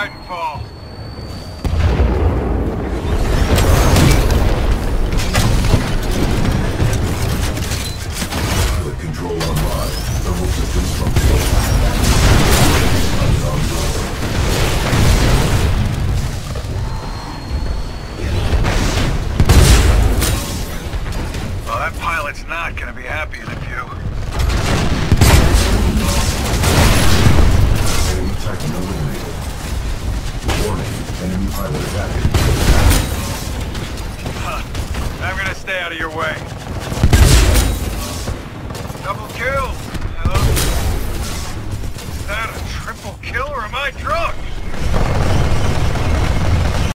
Titanfall. Pilot control online. Thermal systems functional. Well, that pilot's not gonna be happy in a few. Warning, enemy pilot attacking. I'm gonna stay out of your way. Double kill!